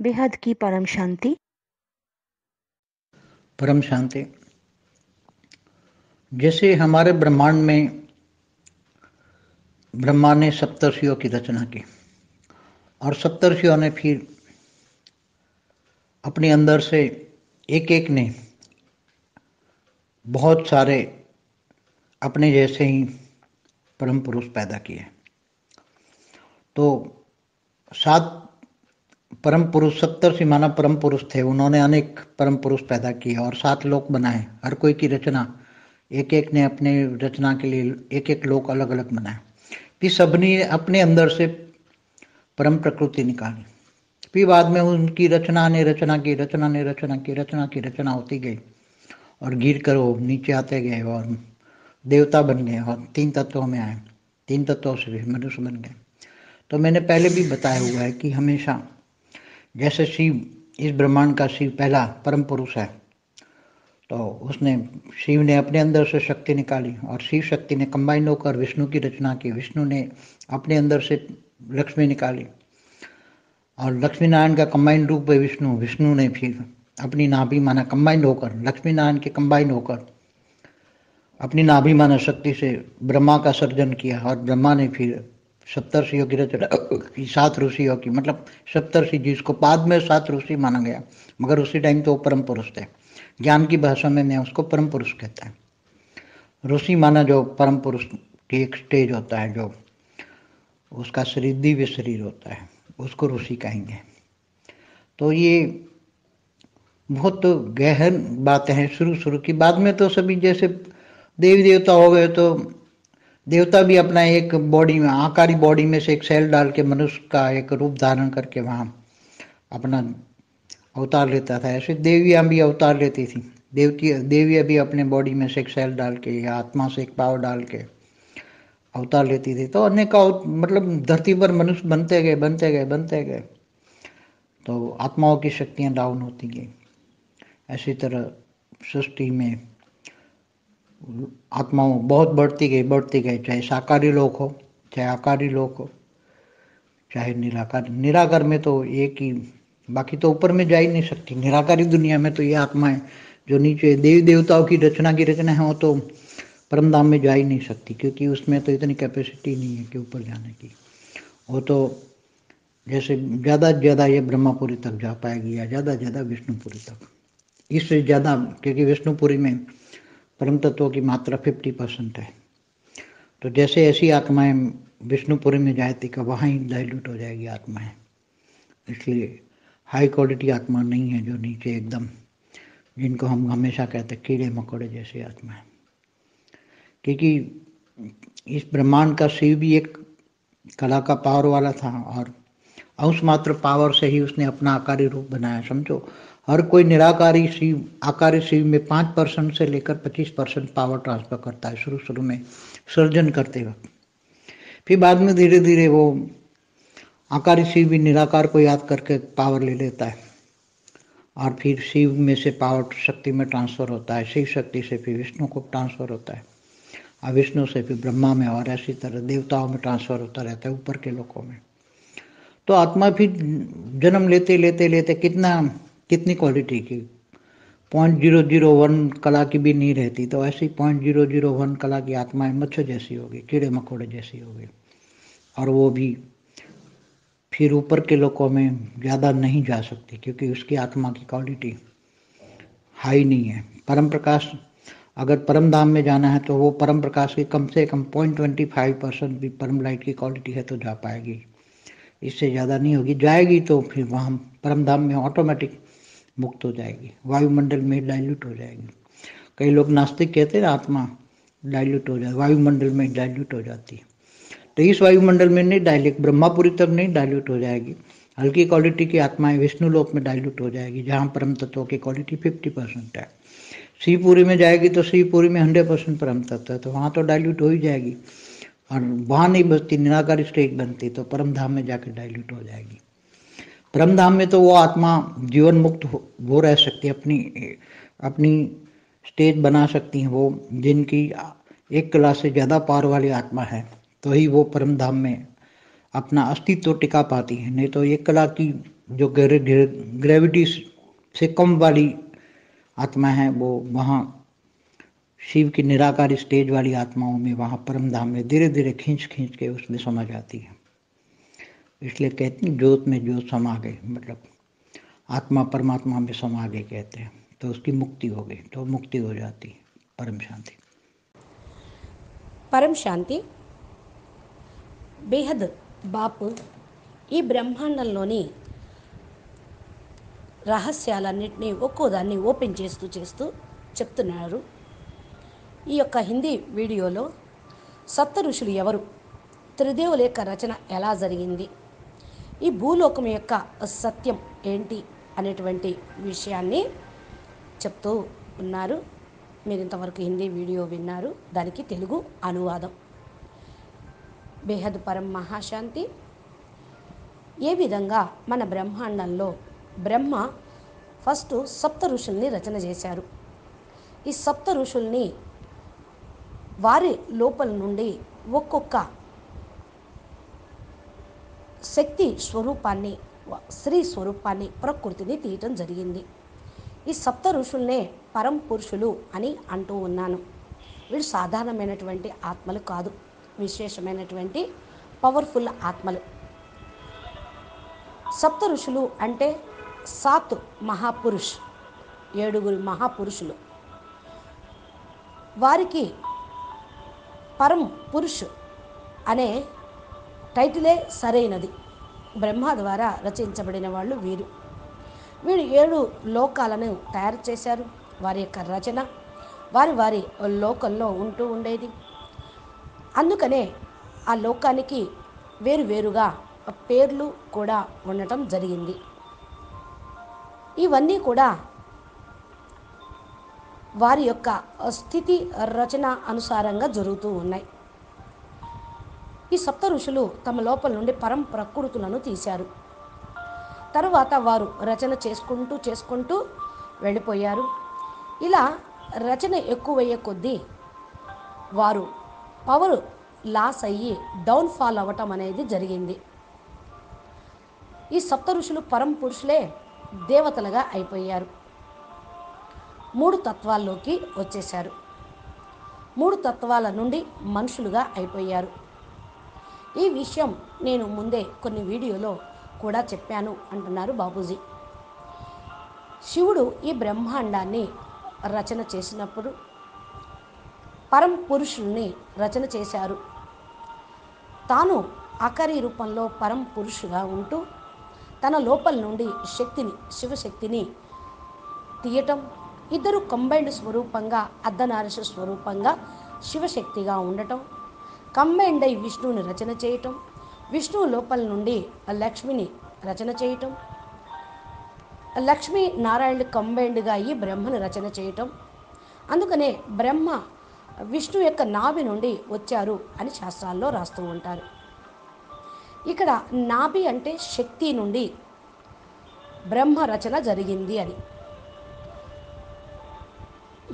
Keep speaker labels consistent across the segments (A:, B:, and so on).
A: बेहद की परम शांति।
B: परम शांति। जैसे हमारे ब्रह्मांड में ब्रह्मा ने सप्तर्षियों की रचना की और सप्तर्षियों ने फिर अपने अंदर से एक एक ने बहुत सारे अपने जैसे ही परम पुरुष पैदा किए। तो सात परम पुरुष, सत्तर से माना परम पुरुष थे। उन्होंने अनेक परम पुरुष पैदा किए और सात लोक बनाए, हर कोई की रचना। एक एक ने अपने रचना के लिए एक एक लोक अलग अलग बनाए। फिर सबने अपने अंदर से परम प्रकृति निकाली। फिर बाद में उनकी रचना ने रचना की, रचना ने रचना की रचना की, रचना होती गई और गिर कर वो नीचे आते गए और देवता बन गए और तीन तत्वों में आए। तीन तत्वों से भी मनुष्य बन गए। तो मैंने पहले भी बताया हुआ है कि हमेशा जैसे शिव, इस ब्रह्मांड का शिव पहला परम पुरुष है तो उसने, शिव ने अपने अंदर से शक्ति निकाली और शिव शक्ति ने कंबाइन होकर विष्णु की रचना की। विष्णु ने अपने अंदर से लक्ष्मी निकाली और लक्ष्मी नारायण का कंबाइन रूप है विष्णु विष्णु ने फिर अपनी नाभि माना कंबाइंड होकर लक्ष्मी नारायण के कंबाइन होकर अपनी नाभि माना शक्ति से ब्रह्मा का सर्जन किया और ब्रह्मा ने फिर सप्तर्षियों की रचना की सात ऋषियों की मतलब सप्तर्षि जिसको बाद में सात ऋषि माना गया, मगर उसी टाइम तो वो परम पुरुष थे। ज्ञान की भाषा में मैं उसको परम पुरुष कहता है। ऋषि माना जो परम पुरुष की एक स्टेज होता है, जो उसका शरीर दिव्य शरीर होता है, उसको ऋषि कहेंगे। तो ये बहुत गहन बातें हैं शुरू शुरू की, बाद में तो सभी जैसे देवी देवता हो गए तो देवता भी अपना एक बॉडी में, आकारी बॉडी में से एक सेल डाल के मनुष्य का एक रूप धारण करके वहाँ अपना अवतार लेता था। ऐसे देवियाँ भी अवतार लेती थी। देवती देवियाँ भी अपने बॉडी में से एक सेल डाल के, या आत्मा से एक पावर डाल के अवतार लेती थी। तो अनेक मतलब धरती पर मनुष्य बनते गए बनते गए बनते गए। तो आत्माओं की शक्तियाँ डाउन होती गई। ऐसी तरह सृष्टि में आत्माओं बहुत बढ़ती गई बढ़ती गई, चाहे साकारी लोक हो, चाहे आकारी लोक हो, चाहे निराकार। निराकार में तो एक ही, बाकी तो ऊपर में जा ही नहीं सकती। निराकारी दुनिया में तो ये आत्माएँ जो नीचे देवी देवताओं की रचना की रचना है, वो तो परमधाम में जा ही नहीं सकती, क्योंकि उसमें तो इतनी कैपेसिटी नहीं है कि ऊपर जाने की। वो तो जैसे ज़्यादा से ज़्यादा ये ब्रह्मापुरी तक जा पाएगी या ज़्यादा से ज़्यादा विष्णुपुरी तक। इससे ज़्यादा, क्योंकि विष्णुपुरी में परम तत्वों की मात्रा फिफ्टी परसेंट है। तो जैसे ऐसी आत्माएँ विष्णुपुरी में जाती का वहाँ ही डाइल्यूट हो जाएगी आत्माएँ। इसलिए हाई क्वालिटी आत्मा नहीं है जो नीचे एकदम, जिनको हम हमेशा कहते हैं कीड़े मकोड़े जैसी आत्माएँ। क्योंकि इस ब्रह्मांड का शिव भी एक कला का पावर वाला था, और अंश मात्र पावर से ही उसने अपना आकारी रूप बनाया, समझो। हर कोई निराकारी शिव आकारी शिव में पाँच परसेंट से लेकर पच्चीस परसेंट पावर ट्रांसफ़र करता है शुरू शुरू में सर्जन करते वक्त। फिर बाद में धीरे धीरे वो आकारी शिव भी निराकार को याद करके पावर ले लेता है। और फिर शिव में से पावर शक्ति में ट्रांसफ़र होता है शिव शक्ति से फिर विष्णु को ट्रांसफ़र होता है। और विष्णु से फिर ब्रह्मा में और ऐसी तरह देवताओं में ट्रांसफ़र होता रहता है, ऊपर के लोगों में। तो आत्मा फिर जन्म लेते लेते लेते कितना कितनी क्वालिटी की? पॉइंट ज़ीरो ज़ीरो वन कला की भी नहीं रहती तो ऐसी पॉइंट ज़ीरो ज़ीरो वन कला की आत्माएँ मच्छर जैसी होगी, कीड़े मकोड़े जैसी होगी। और वो भी फिर ऊपर के लोगों में ज़्यादा नहीं जा सकती, क्योंकि उसकी आत्मा की क्वालिटी हाई नहीं है। परम प्रकाश, अगर परम धाम में जाना है तो वो परम प्रकाश की कम से कम पॉइंट ट्वेंटी फाइव परसेंट भी परम लाइट की क्वालिटी है तो जा पाएगी। इससे ज़्यादा नहीं होगी। जाएगी तो फिर वहाँ परम धाम में ऑटोमेटिक मुक्त हो जाएगी। वायुमंडल में डाइल्यूट हो जाएगी। कई लोग नास्तिक कहते हैं, आत्मा डाइल्यूट हो जाए, वायुमंडल में डाइल्यूट हो जाती है। तो इस वायुमंडल में नहीं डायल्यूट ब्रह्मापुरी तक नहीं डाइल्यूट हो जाएगी। हल्की क्वालिटी की आत्माएँ विष्णु लोक में डाइल्यूट हो जाएगी, जहाँ परम तत्वों की क्वालिटी फिफ्टी परसेंट है। शिवपुरी में जाएगी तो शिवपुरी में हंड्रेड परसेंट परम तत्व है तो वहाँ तो डाइल्यूट हो ही जाएगी। और वहाँ नहीं बचती, निराकार स्टेज बनती तो परम धाम में जाकर डाइल्यूट हो जाएगी। परम धाम में तो वो आत्मा जीवन मुक्त हो, वो रह सकती है अपनी अपनी स्टेज बना सकती हैं वो जिनकी एक क्लास से ज़्यादा पार वाली आत्मा है। तो ही वो परम धाम में अपना अस्तित्व टिका पाती है। नहीं तो एक कला की जो ग्रेविटी से कम वाली आत्मा है वो वहाँ शिव की निराकार स्टेज वाली आत्माओं में वहाँ परम धाम में धीरे धीरे खींच खींच के उसमें समा जाती है। इसलिए कहते हैं ज्योत में ज्योत समा गई मतलब आत्मा परमात्मा में समा गए कहते हैं तो उसकी मुक्ति हो गई तो मुक्ति हो जाती है परम शांति
A: పరం శాంతి బేహద్ బాపు ఈ బ్రహ్మాండంలోని రహస్యాలన్నింటినీ ఒక్కో దాన్ని ఓపెన్ చేస్తూ చేస్తూ చెప్తున్నారు ఈ యొక్క హిందీ వీడియోలో సప్త ఋషులు ఎవరు త్రిదేవుల యొక్క రచన ఎలా జరిగింది ఈ భూలోకం యొక్క సత్యం ఏంటి అనేటువంటి విషయాన్ని చెప్తూ ఉన్నారు. మీరు ఇంతవరకు హిందీ వీడియో విన్నారు. దానికి తెలుగు అనువాదం. బేహద్ పరం మహాశాంతి. ఏ విధంగా మన బ్రహ్మాండంలో బ్రహ్మ ఫస్ట్ సప్త ఋషుల్ని రచన చేశారు. ఈ సప్త ఋషుల్ని వారి లోపల నుండి ఒక్కొక్క శక్తి స్వరూపాన్ని స్త్రీ స్వరూపాన్ని ప్రకృతిని తీయటం జరిగింది. ఈ సప్త ఋషుల్నే పరం పురుషులు అని అంటూ ఉన్నాను. వీళ్ళు సాధారణమైనటువంటి ఆత్మలు కాదు. విశేషమైనటువంటి పవర్ఫుల్ ఆత్మలు. సప్త ఋషులు అంటే సాత్ మహాపురుష్ ఏడుగురు మహాపురుషులు. వారికి పరం పురుష్ అనే టైటిలే సరైనది. బ్రహ్మ ద్వారా రచించబడిన వాళ్ళు వీరు. వీరు ఏడు లోకాలను తయారు చేశారు. వారి యొక్క రచన వారి వారి లోకంలో ఉంటూ ఉండేది. అందుకనే ఆ లోకానికి వేరువేరుగా పేర్లు కూడా ఉండటం జరిగింది. ఇవన్నీ కూడా వారి యొక్క స్థితి రచన అనుసారంగా జరుగుతూ ఉన్నాయి. ఈ సప్త ఋషులు తమ లోపల నుండి పరం ప్రకృతులను తీశారు. తరువాత వారు రచన చేసుకుంటూ చేసుకుంటూ వెళ్ళిపోయారు. ఇలా రచన ఎక్కువయ్యే కొద్దీ వారు పవర్ లాస్ అయ్యి డౌన్ఫాల్ అవ్వటం అనేది జరిగింది. ఈ సప్త ఋషులు పరం పురుషులే దేవతలుగా అయిపోయారు. మూడు తత్వాల్లోకి వచ్చేశారు. మూడు తత్వాల నుండి మనుషులుగా అయిపోయారు. ఈ విషయం నేను ముందే కొన్ని వీడియోలో కూడా చెప్పాను అంటున్నారు బాబూజీ. శివుడు ఈ బ్రహ్మాండాన్ని రచన చేసినప్పుడు పరం పురుషుల్ని రచన చేశారు. తాను ఆకరి రూపంలో పరం పురుషుగా ఉంటూ తన లోపల నుండి శక్తిని శివశక్తిని తీయటం ఇద్దరు కంబైన్డ్ స్వరూపంగా అర్ధనారీశ్వర స్వరూపంగా శివశక్తిగా ఉండటం కంబైన్డ్ అయి విష్ణువుని రచన చేయటం విష్ణువు లోపల నుండి లక్ష్మిని రచన చేయటం లక్ష్మీ నారాయణుడు కంబైండ్గా అయ్యి బ్రహ్మను రచన చేయటం. అందుకనే బ్రహ్మ విష్ణు యొక్క నాభి నుండి వచ్చారు అని శాస్త్రాల్లో రాస్తూ ఉంటారు. ఇక్కడ నాభి అంటే శక్తి నుండి బ్రహ్మ రచన జరిగింది అని.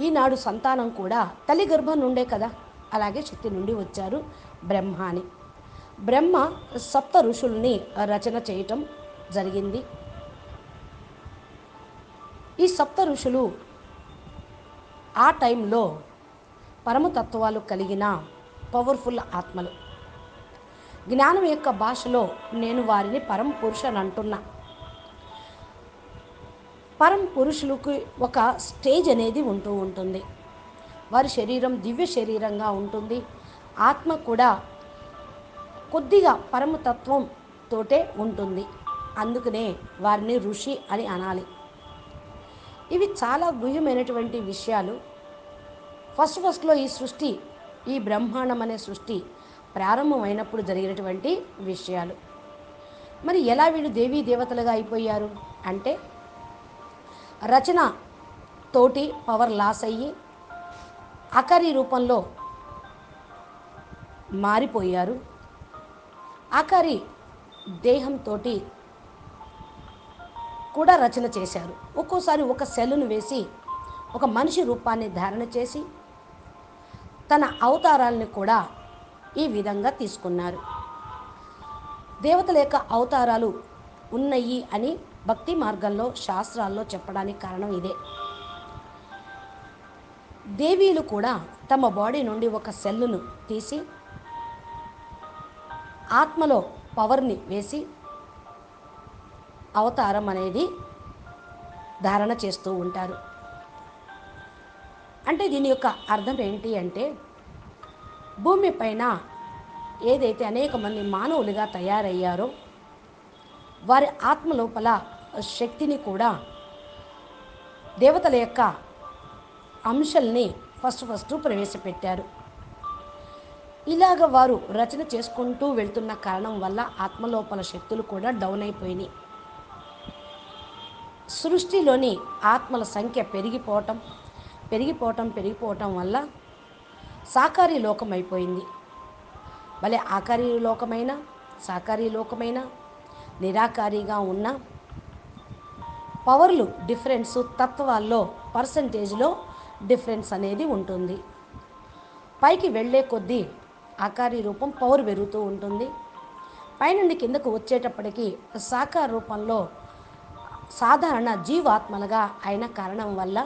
A: ఈనాడు సంతానం కూడా తల్లి గర్భం నుండే కదా. అలాగే శక్తి నుండి వచ్చారు బ్రహ్మ అని బ్రహ్మ సప్త ఋషుల్ని రచన చేయటం జరిగింది. ఈ సప్త ఋషులు ఆ టైంలో పరమతత్వాలు కలిగిన పవర్ఫుల్ ఆత్మలు. జ్ఞానం యొక్క భాషలో నేను వారిని పరమ పురుషులు అంటున్నా. పరం పురుషులకు ఒక స్టేజ్ అనేది ఉంటూ ఉంటుంది. వారి శరీరం దివ్య శరీరంగా ఉంటుంది. ఆత్మ కూడా కొద్దిగా పరమతత్వం తోటే ఉంటుంది. అందుకనే వారిని ఋషి అని అనాలి. ఇవి చాలా గుహ్యమైనటువంటి విషయాలు. ఫస్ట్ ఫస్ట్లో ఈ సృష్టి ఈ బ్రహ్మాండం అనే సృష్టి ప్రారంభమైనప్పుడు జరిగినటువంటి విషయాలు. మరి ఎలా వీళ్ళు దేవీ దేవతలుగా అయిపోయారు? అంటే రచన తోటి పవర్ లాస్ అయ్యి అకరి రూపంలో మారిపోయారు. అకరి దేహంతో కూడా రచన చేశారు. ఒక్కోసారి ఒక సెల్లును వేసి ఒక మనిషి రూపాన్ని ధారణ చేసి తన అవతారాలను కూడా ఈ విధంగా తీసుకున్నారు. దేవతల యొక్క అవతారాలు ఉన్నాయి అని భక్తి మార్గంలో శాస్త్రాల్లో చెప్పడానికి కారణం ఇదే. దేవీలు కూడా తమ బాడీ నుండి ఒక సెల్లును తీసి ఆత్మలో పవర్ని వేసి అవతారం అనేది ధారణ చేస్తూ ఉంటారు. అంటే దీని యొక్క అర్థం ఏంటి అంటే భూమి పైన ఏదైతే అనేక మంది మానవులుగా తయారయ్యారో వారి ఆత్మ లోపల శక్తిని కూడా దేవతల యొక్క అంశల్ని ఫస్ట్ ఫస్ట్ ప్రవేశపెట్టారు. ఇలాగ వారు రచన చేసుకుంటూ వెళ్తున్న కారణం వల్ల ఆత్మలోపల శక్తులు కూడా డౌన్ అయిపోయినాయి. సృష్టిలోని ఆత్మల సంఖ్య పెరిగిపోవటం పెరిగిపోవటం పెరిగిపోవటం వల్ల సాకారీ లోకం అయిపోయింది. భలే ఆకారీ లోకమైన సాకారీ లోకమైన నిరాకారిగా ఉన్న పవర్లు డిఫరెన్స్ తత్వాల్లో పర్సంటేజ్లో డిఫరెన్స్ అనేది ఉంటుంది. పైకి వెళ్ళే కొద్దీ ఆకారి రూపం పవర్ పెరుగుతూ ఉంటుంది. పైనుండి కిందకు వచ్చేటప్పటికి సాకార రూపంలో సాధారణ జీవాత్మలుగా అయిన కారణం వల్ల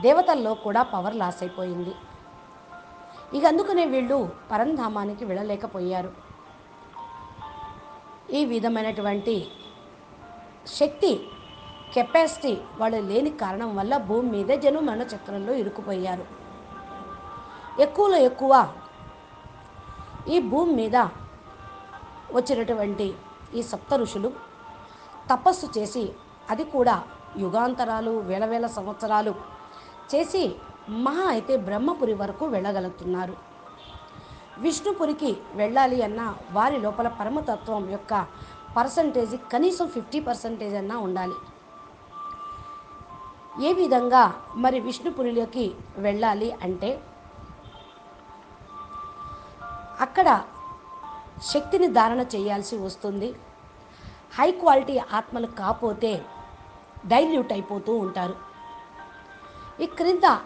A: దేవతల్లో కూడా పవర్ లాస్ అయిపోయింది. ఇక అందుకనే వీళ్ళు పరంధామానికి వెళ్ళలేకపోయారు. ఈ విధమైనటువంటి శక్తి కెపాసిటీ వాళ్ళు లేని కారణం వల్ల భూమి మీదే జనుమరణ చక్రంలో ఇరుక్కుపోయారు. ఎక్కువలో ఎక్కువ ఈ భూమి మీద వచ్చినటువంటి ఈ సప్త ఋషులు తపస్సు చేసి అది కూడా యుగాంతరాలు వేల వేల సంవత్సరాలు చేసి మహా అయితే బ్రహ్మపురి వరకు వెళ్ళగలుగుతున్నారు. విష్ణుపురికి వెళ్ళాలి అన్న వారి లోపల పరమతత్వం యొక్క పర్సంటేజ్ కనీసం ఫిఫ్టీ పర్సంటేజ్ అన్నా ఉండాలి. ఏ విధంగా మరి విష్ణుపురిలోకి వెళ్ళాలి అంటే అక్కడ శక్తిని ధారణ చేయాల్సి వస్తుంది. హై క్వాలిటీ ఆత్మలు కాపోతే డైల్యూట్ అయిపోతూ ఉంటారు. ఈ క్రింద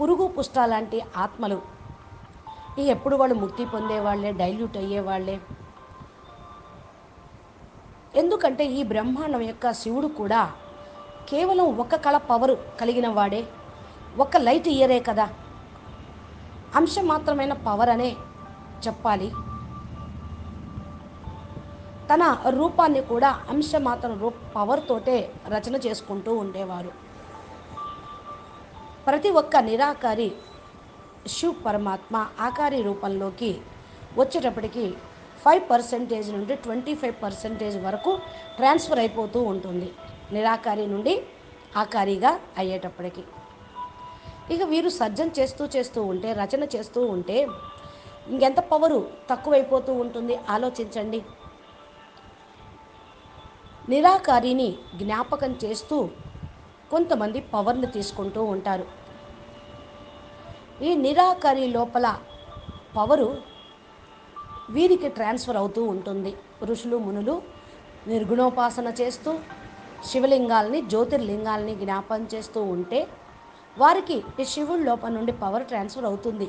A: పురుగు పుష్ట లాంటి ఆత్మలు ఈ ఎప్పుడు వాళ్ళు ముక్తి పొందేవాళ్ళే డైల్యూట్ అయ్యేవాళ్ళే. ఎందుకంటే ఈ బ్రహ్మాండం యొక్క శివుడు కూడా కేవలం ఒక కళ పవర్ కలిగిన వాడే. ఒక లైట్ ఇయరే కదా. అంశ మాత్రమైన పవర్ అనే చెప్పాలి. తన రూపాన్ని కూడా అంశ మాత్రం రూప్ పవర్ తోటే రచన చేసుకుంటూ ఉండేవారు. ప్రతి ఒక్క నిరాకారి శివ్ పరమాత్మ ఆకారి రూపంలోకి వచ్చేటప్పటికి ఫైవ్ పర్సెంటేజ్ నుండి ట్వంటీ ఫైవ్ పర్సెంటేజ్ వరకు ట్రాన్స్ఫర్ అయిపోతూ ఉంటుంది. నిరాకారి నుండి ఆకారిగా అయ్యేటప్పటికి. ఇక వీరు సర్జన చేస్తూ చేస్తూ ఉంటే రచన చేస్తూ ఉంటే ఇంకెంత పవరు తక్కువైపోతూ ఉంటుంది? ఆలోచించండి. నిరాకారిని జ్ఞాపకం చేస్తూ కొంతమంది పవర్ని తీసుకుంటూ ఉంటారు. ఈ నిరాకారి లోపల పవరు వీరికి ట్రాన్స్ఫర్ అవుతూ ఉంటుంది. ఋషులు మునులు నిర్గుణోపాసన చేస్తూ శివలింగాల్ని జ్యోతిర్లింగాల్ని జ్ఞాపం చేస్తూ ఉంటే వారికి ఈ శివుడి లోపల నుండి పవర్ ట్రాన్స్ఫర్ అవుతుంది.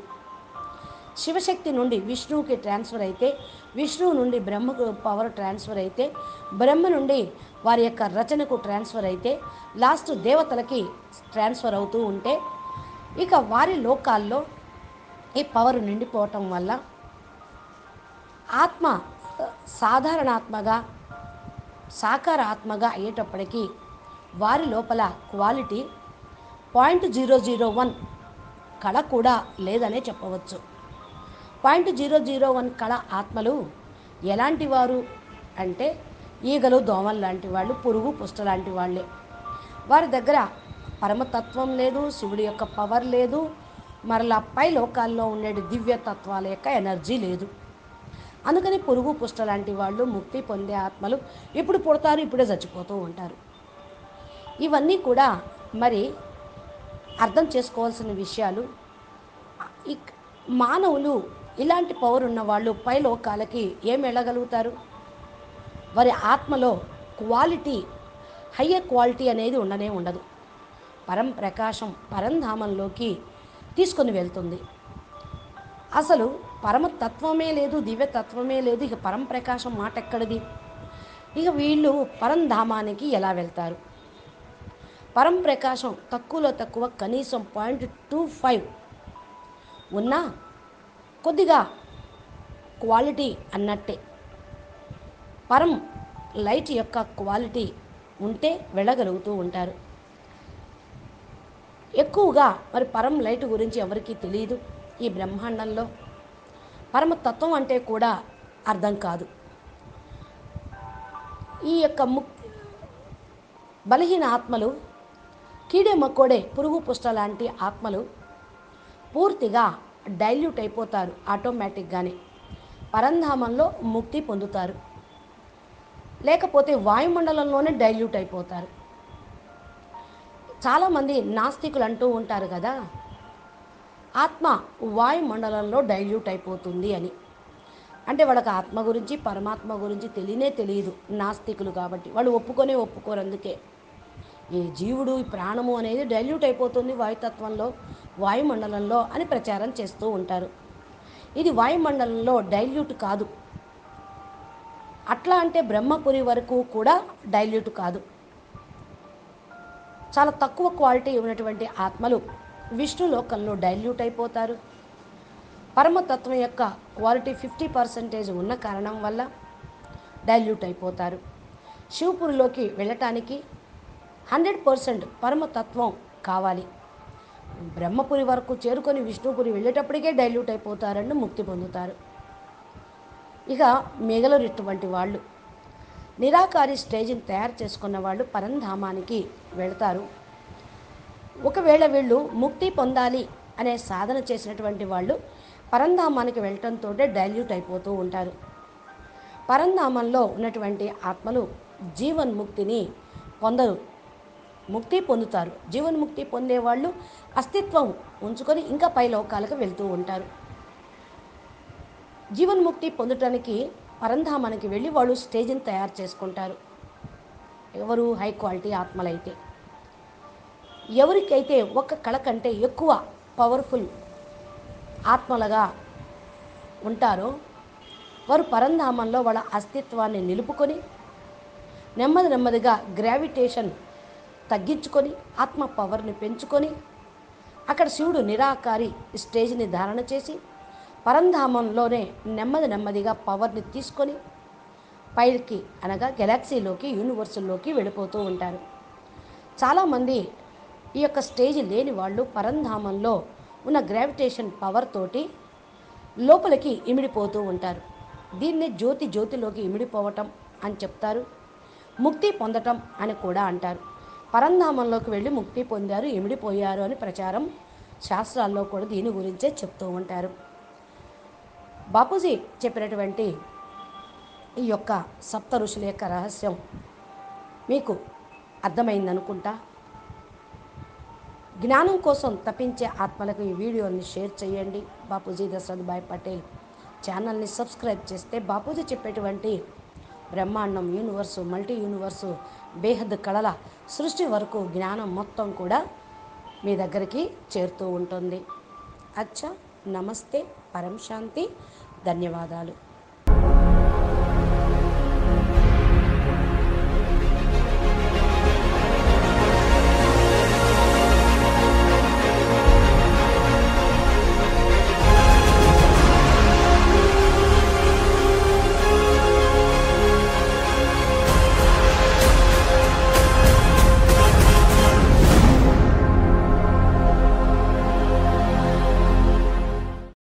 A: శివశక్తి నుండి విష్ణువుకి ట్రాన్స్ఫర్ అయితే విష్ణువు నుండి బ్రహ్మకు పవర్ ట్రాన్స్ఫర్ అయితే బ్రహ్మ నుండి వారి యొక్క రచనకు ట్రాన్స్ఫర్ అయితే లాస్ట్ దేవతలకి ట్రాన్స్ఫర్ అవుతూ ఉంటే ఇక వారి లోకాల్లో ఈ పవర్ నిండిపోవటం వల్ల ఆత్మ సాధారణ ఆత్మగా సాకారాత్మగా అయ్యేటప్పటికీ వారి లోపల quality point zero zero one కళ కూడా లేదనే చెప్పవచ్చు. పాయింట్ జీరో జీరో వన్ కళ ఆత్మలు ఎలాంటి వారు అంటే ఈగలు దోమలు లాంటి వాళ్ళు పురుగు పుష్ట లాంటి వాళ్ళే. వారి దగ్గర పరమతత్వం లేదు శివుడి యొక్క పవర్ లేదు మరలా పై లోకాల్లో ఉండే దివ్యతత్వాల యొక్క ఎనర్జీ లేదు. అందుకని పురుగు పుష్ట లాంటి వాళ్ళు ముక్తి పొందే ఆత్మలు ఇప్పుడు పుడతారు ఇప్పుడే చచ్చిపోతూ ఉంటారు. ఇవన్నీ కూడా మరి అర్థం చేసుకోవాల్సిన విషయాలు. ఇక్- మానవులు ఇలాంటి పవర్ ఉన్న వాళ్ళు పై లోకాలకి ఏం వెళ్ళగలుగుతారు? వారి ఆత్మలో క్వాలిటీ హయ్యర్ క్వాలిటీ అనేది ఉండనే ఉండదు. పరం ప్రకాశం పరంధామంలోకి తీసుకొని వెళ్తుంది. అసలు పరమతత్వమే లేదు దివ్యతత్వమే లేదు ఇక పరం ప్రకాశం మాట ఎక్కడిది? ఇక వీళ్ళు పరంధామానికి ఎలా వెళ్తారు? పరం ప్రకాశం తక్కువలో తక్కువ కనీసం పాయింట్ టూ ఫైవ్ ఉన్నా కొద్దిగా క్వాలిటీ అన్నట్టే. పరం లైట్ యొక్క క్వాలిటీ ఉంటే వెళ్ళగలుగుతూ ఉంటారు. ఎక్కువగా మరి పరం లైట్ గురించి ఎవరికీ తెలియదు ఈ బ్రహ్మాండంలో. పరమతత్వం అంటే కూడా అర్థం కాదు. ఈ యొక్క ముక్ బలహీన ఆత్మలు కీడే మక్కోడే పురుగు పుష్ట లాంటి ఆత్మలు పూర్తిగా డైల్యూట్ అయిపోతారు ఆటోమేటిక్గానే. పరంధామంలో ముక్తి పొందుతారు. లేకపోతే వాయుమండలంలోనే డైల్యూట్ అయిపోతారు. చాలామంది నాస్తికులు అంటూ ఉంటారు కదా ఆత్మ వాయుమండలంలో డైల్యూట్ అయిపోతుంది అని. అంటే వాళ్ళకి ఆత్మ గురించి పరమాత్మ గురించి తెలియనే తెలియదు నాస్తికులు కాబట్టి. వాళ్ళు ఒప్పుకొనే ఒప్పుకోరు అందుకే. ఈ జీవుడు ఈ ప్రాణము అనేది డైల్యూట్ అయిపోతుంది వాయుతత్వంలో వాయుమండలంలో అని ప్రచారం చేస్తూ ఉంటారు. ఇది వాయుమండలంలో డైల్యూట్ కాదు. అట్లా అంటే బ్రహ్మపురి వరకు కూడా డైల్యూట్ కాదు. చాలా తక్కువ క్వాలిటీ ఉన్నటువంటి ఆత్మలు విష్ణులోకంలో డైల్యూట్ అయిపోతారు. పరమతత్వం యొక్క క్వాలిటీ ఫిఫ్టీ పర్సెంటేజ్ ఉన్న కారణం వల్ల డైల్యూట్ అయిపోతారు. శివపురిలోకి వెళ్ళటానికి హండ్రెడ్ పర్సెంట్ పరమతత్వం కావాలి. బ్రహ్మపురి వరకు చేరుకొని విష్ణుపురి వెళ్ళేటప్పటికే డైల్యూట్ అయిపోతారని ముక్తి పొందుతారు. ఇక మిగలరిటువంటి వాళ్ళు. నిరాకారి స్టేజ్ని తయారు చేసుకున్న వాళ్ళు పరంధామానికి వెళ్తారు. ఒకవేళ వీళ్ళు ముక్తి పొందాలి అనే సాధన చేసినటువంటి వాళ్ళు పరంధామానికి వెళ్ళటంతో డైల్యూట్ అయిపోతూ ఉంటారు. పరంధామంలో ఉన్నటువంటి ఆత్మలు జీవన్ముక్తిని పొందరు. ముక్తి పొందుతారు. జీవన్ముక్తి పొందేవాళ్ళు అస్తిత్వం ఉంచుకొని ఇంకా పై లోకాలకు వెళ్తూ ఉంటారు. జీవన్ముక్తి పొందటానికి పరంధామానికి వెళ్ళి వాళ్ళు స్టేజ్ని తయారు చేసుకుంటారు. ఎవరు? హై క్వాలిటీ ఆత్మలైతే. ఎవరికైతే ఒక కళ కంటే ఎక్కువ పవర్ఫుల్ ఆత్మలుగా ఉంటారో వారు పరంధామంలో వాళ్ళ అస్తిత్వాన్ని నిలుపుకొని నెమ్మది నెమ్మదిగా గ్రావిటేషన్ తగ్గించుకొని ఆత్మ పవర్ని పెంచుకొని అక్కడ శివుడు నిరాకారి స్టేజ్ని ధారణ చేసి పరంధామంలోనే నెమ్మది నెమ్మదిగా పవర్ని తీసుకొని పైకి అనగా గెలాక్సీలోకి యూనివర్సుల్లోకి వెళ్ళిపోతూ ఉంటారు. చాలామంది ఈ యొక్క స్టేజ్ లేని వాళ్ళు పరంధామంలో ఉన్న గ్రావిటేషన్ పవర్ తోటి లోపలికి ఇమిడిపోతూ ఉంటారు. దీన్నే జ్యోతి జ్యోతిలోకి ఇమిడిపోవటం అని చెప్తారు. ముక్తి పొందటం అని కూడా అంటారు. పరంధామంలోకి వెళ్ళి ముక్తి పొందారు ఇమిడిపోయారు అని ప్రచారం శాస్త్రాల్లో కూడా దీని గురించే చెప్తూ ఉంటారు. బాపూజీ చెప్పినటువంటి ఈ యొక్క సప్త ఋషుల యొక్క రహస్యం మీకు అర్థమైందనుకుంటా? జ్ఞానం కోసం తప్పించే ఆత్మలకు ఈ వీడియోని షేర్ చేయండి. బాపూజీ దశరథ్ భాయ్ పటేల్ ఛానల్ని సబ్స్క్రైబ్ చేస్తే బాపూజీ చెప్పేటువంటి బ్రహ్మాండం యూనివర్సు మల్టీ యూనివర్సు బేహద్ కళల సృష్టి వరకు జ్ఞానం మొత్తం కూడా మీ దగ్గరికి చేరుతూ ఉంటుంది. అచ్చా నమస్తే పరం శాంతి ధన్యవాదాలు.